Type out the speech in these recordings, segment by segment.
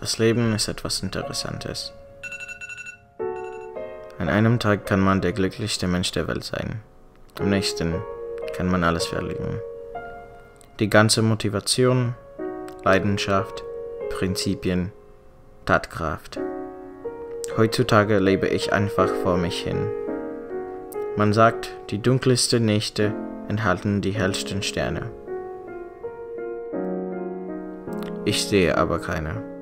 Das Leben ist etwas Interessantes. An einem Tag kann man der glücklichste Mensch der Welt sein. Am nächsten kann man alles verlieren. Die ganze Motivation, Leidenschaft, Prinzipien, Tatkraft. Heutzutage lebe ich einfach vor mich hin. Man sagt, die dunkelsten Nächte enthalten die hellsten Sterne. Ich sehe aber keine.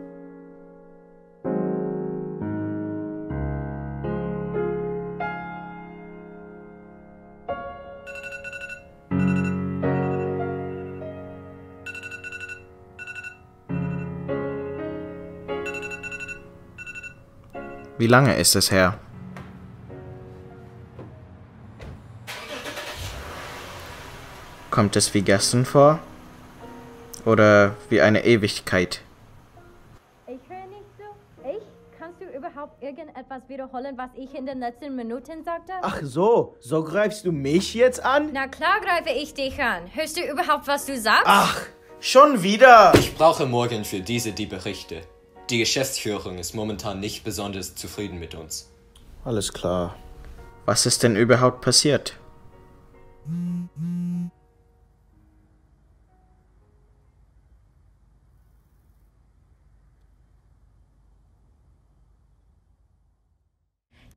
Wie lange ist es her? Kommt es wie gestern vor? Oder wie eine Ewigkeit? Ich höre nicht so. Ich? Kannst du überhaupt irgendetwas wiederholen, was ich in den letzten Minuten sagte? Ach so, so greifst du mich jetzt an? Na klar greife ich dich an. Hörst du überhaupt, was du sagst? Ach, schon wieder. Ich brauche morgen für diese die Berichte. Die Geschäftsführung ist momentan nicht besonders zufrieden mit uns. Alles klar. Was ist denn überhaupt passiert?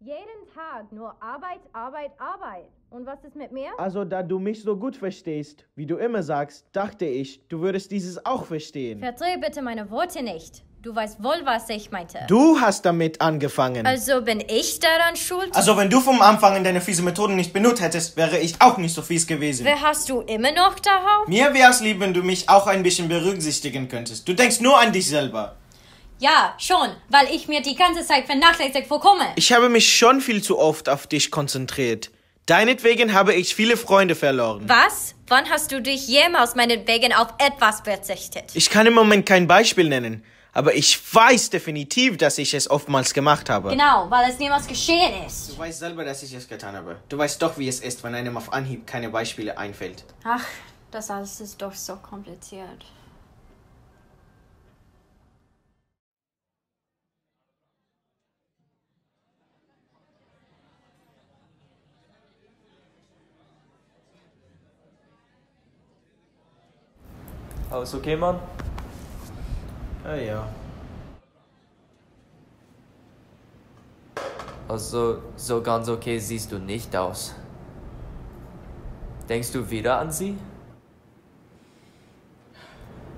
Jeden Tag nur Arbeit, Arbeit, Arbeit. Und was ist mit mir? Also, da du mich so gut verstehst, wie du immer sagst, dachte ich, du würdest dieses auch verstehen. Verdreh bitte meine Worte nicht. Du weißt wohl, was ich meinte. Du hast damit angefangen. Also bin ich daran schuld? Also, wenn du vom Anfang an deine fiese Methoden nicht benutzt hättest, wäre ich auch nicht so fies gewesen. Wer hast du immer noch darauf? Mir wär's lieb, wenn du mich auch ein bisschen berücksichtigen könntest. Du denkst nur an dich selber. Ja, schon, weil ich mir die ganze Zeit vernachlässigt vorkomme. Ich habe mich schon viel zu oft auf dich konzentriert. Deinetwegen habe ich viele Freunde verloren. Was? Wann hast du dich jemals meinetwegen auf etwas verzichtet? Ich kann im Moment kein Beispiel nennen, aber ich weiß definitiv, dass ich es oftmals gemacht habe. Genau, weil es niemals geschehen ist. Du weißt selber, dass ich es getan habe. Du weißt doch, wie es ist, wenn einem auf Anhieb keine Beispiele einfällt. Ach, das alles ist doch so kompliziert. Alles okay, Mann? Ah ja. Also, so ganz okay siehst du nicht aus. Denkst du wieder an sie?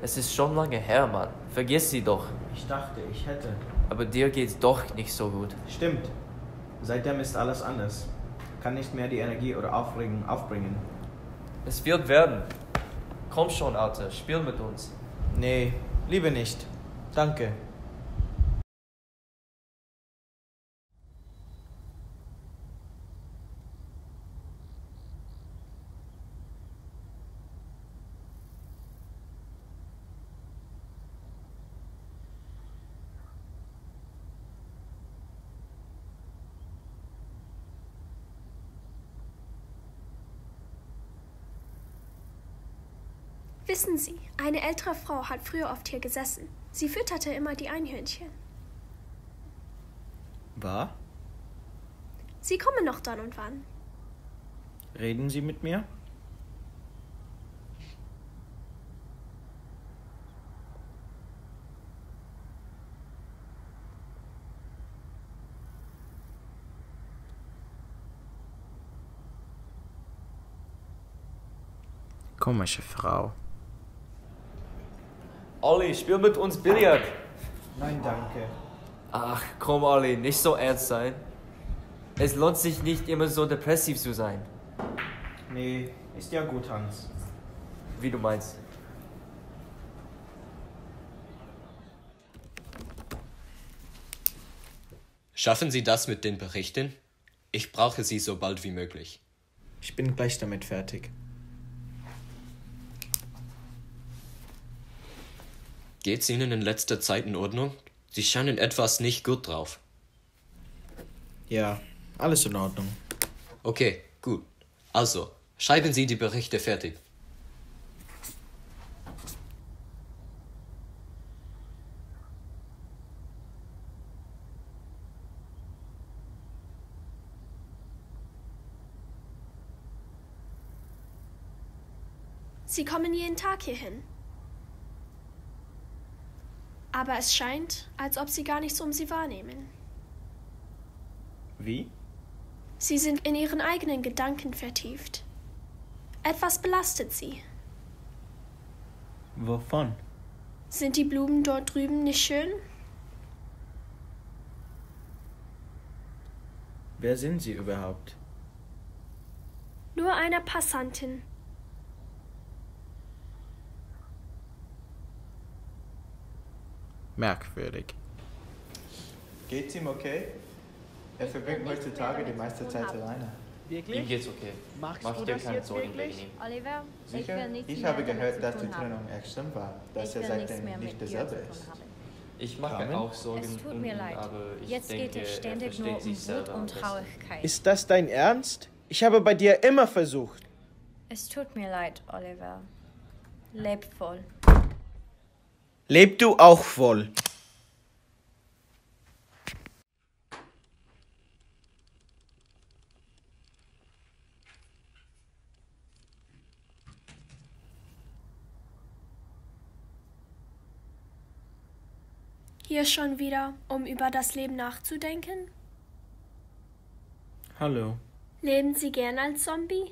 Es ist schon lange her, Mann. Vergiss sie doch. Ich dachte, ich hätte. Aber dir geht's doch nicht so gut. Stimmt. Seitdem ist alles anders. Kann nicht mehr die Energie oder Aufregung aufbringen. Es wird werden. Komm schon, Alter. Spiel mit uns. Nee, lieber nicht. Danke. Wissen Sie, eine ältere Frau hat früher oft hier gesessen. Sie fütterte immer die Einhörnchen. War? Sie kommen noch dann und wann. Reden Sie mit mir? Komische Frau. Olli, spiel mit uns Billard. Nein, danke. Ach, komm, Olli, nicht so ernst sein. Es lohnt sich nicht immer so depressiv zu sein. Nee, ist ja gut, Hans. Wie du meinst. Schaffen Sie das mit den Berichten? Ich brauche sie so bald wie möglich. Ich bin gleich damit fertig. Geht's Ihnen in letzter Zeit in Ordnung? Sie scheinen etwas nicht gut drauf. Ja, alles in Ordnung. Okay, gut. Also, schreiben Sie die Berichte fertig. Sie kommen jeden Tag hierhin. Aber es scheint, als ob sie gar nichts um sie wahrnehmen. Wie? Sie sind in ihren eigenen Gedanken vertieft. Etwas belastet sie. Wovon? Sind die Blumen dort drüben nicht schön? Wer sind Sie überhaupt? Nur einer Passantin. Merkwürdig. Geht's ihm okay? Er verbringt heutzutage die meiste Zeit alleine. Ihm geht's okay. Mach dir keine Sorgen wegen ihm. Oliver, ich Sicher? Ich mehr habe gehört, dass die. Trennung echt schlimm war, dass Ich er seitdem nicht derselbe ist. Ich mache Carmen? auch Sorgen Es tut um mir ihn, leid. aber ich Jetzt denke, geht es er ständig nur um Wut und. Traurigkeit. Ist das dein Ernst? Ich habe bei dir immer versucht. Es tut mir leid, Oliver. Leb voll. Leb du auch voll. Hier schon wieder, um über das Leben nachzudenken? Hallo. Leben Sie gern als Zombie?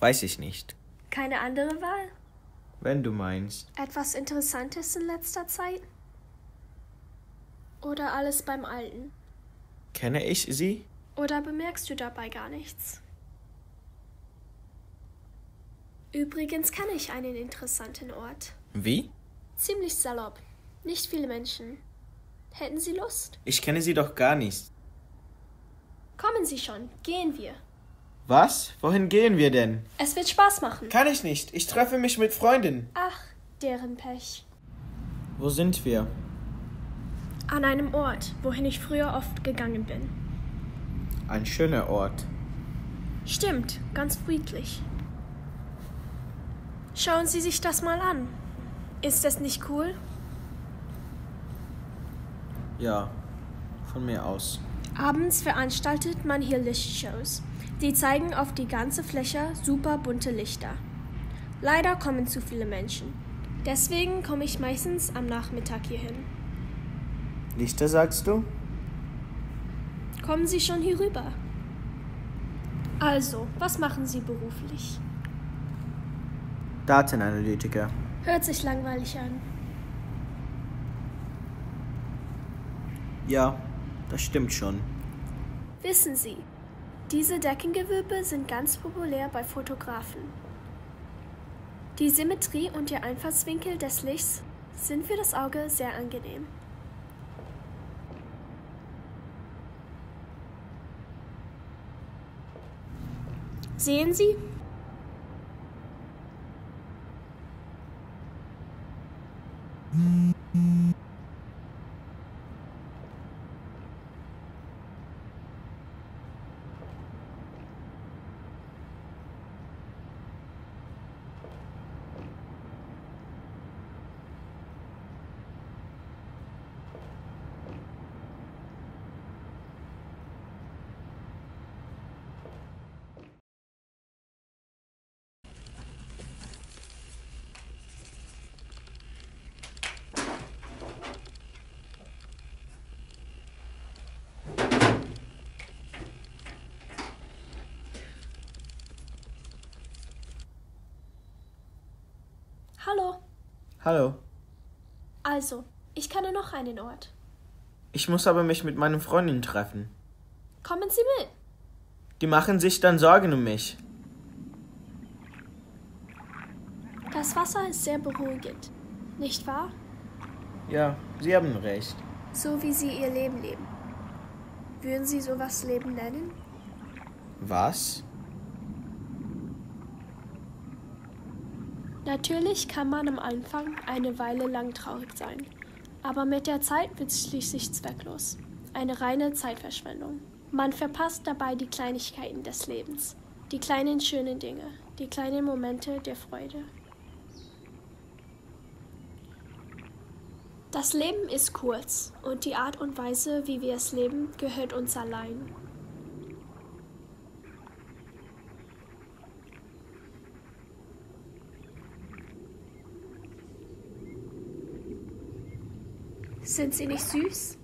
Weiß ich nicht. Keine andere Wahl? Wenn du meinst. Etwas Interessantes in letzter Zeit? Oder alles beim Alten? Kenne ich sie? Oder bemerkst du dabei gar nichts? Übrigens kenne ich einen interessanten Ort. Wie? Ziemlich salopp. Nicht viele Menschen. Hätten Sie Lust? Ich kenne sie doch gar nicht. Kommen Sie schon, gehen wir. Was? Wohin gehen wir denn? Es wird Spaß machen. Kann ich nicht. Ich treffe mich mit Freunden. Ach, deren Pech. Wo sind wir? An einem Ort, wohin ich früher oft gegangen bin. Ein schöner Ort. Stimmt, ganz friedlich. Schauen Sie sich das mal an. Ist das nicht cool? Ja, von mir aus. Abends veranstaltet man hier Lichtshows. Die zeigen auf die ganze Fläche super bunte Lichter. Leider kommen zu viele Menschen. Deswegen komme ich meistens am Nachmittag hierhin. Lichter sagst du? Kommen Sie schon hier rüber. Also, was machen Sie beruflich? Datenanalytiker. Hört sich langweilig an. Ja, das stimmt schon. Wissen Sie, diese Deckengewölbe sind ganz populär bei Fotografen. Die Symmetrie und der Einfallswinkel des Lichts sind für das Auge sehr angenehm. Sehen Sie? Hallo. Hallo. Also, ich kenne noch einen Ort. Ich muss aber mich mit meinen Freundinnen treffen. Kommen Sie mit. Die machen sich dann Sorgen um mich. Das Wasser ist sehr beruhigend, nicht wahr? Ja, Sie haben recht. So wie Sie Ihr Leben leben. Würden Sie sowas Leben nennen? Was? Natürlich kann man am Anfang eine Weile lang traurig sein, aber mit der Zeit wird es schließlich zwecklos. Eine reine Zeitverschwendung. Man verpasst dabei die Kleinigkeiten des Lebens, die kleinen schönen Dinge, die kleinen Momente der Freude. Das Leben ist kurz und die Art und Weise, wie wir es leben, gehört uns allein. Sind sie nicht süß?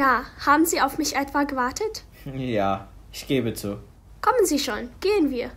Na, haben Sie auf mich etwa gewartet? Ja, ich gebe zu. Kommen Sie schon, gehen wir.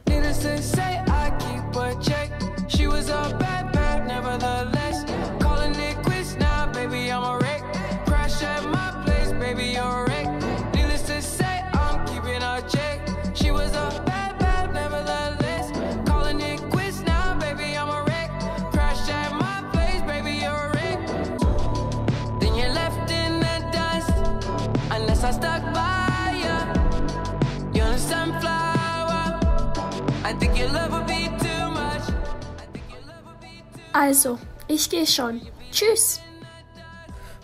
Also, ich gehe schon. Tschüss.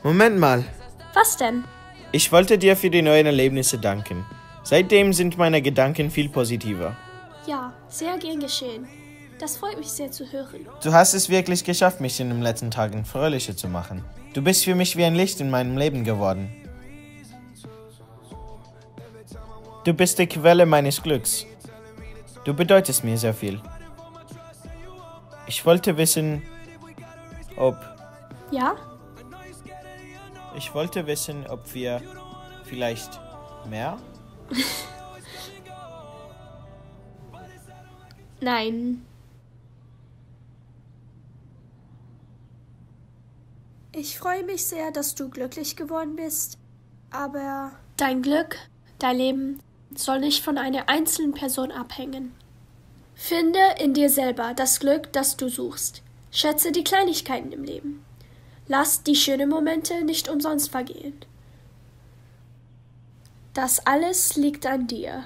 Moment mal. Was denn? Ich wollte dir für die neuen Erlebnisse danken. Seitdem sind meine Gedanken viel positiver. Ja, sehr gern geschehen. Das freut mich sehr zu hören. Du hast es wirklich geschafft, mich in den letzten Tagen fröhlicher zu machen. Du bist für mich wie ein Licht in meinem Leben geworden. Du bist die Quelle meines Glücks. Du bedeutest mir sehr viel. Ich wollte wissen, ob Ja? ich wollte wissen, ob wir vielleicht mehr Nein. Ich freue mich sehr, dass du glücklich geworden bist, aber dein Glück, dein Leben soll nicht von einer einzelnen Person abhängen. Finde in dir selber das Glück, das du suchst. Schätze die Kleinigkeiten im Leben. Lass die schönen Momente nicht umsonst vergehen. Das alles liegt an dir.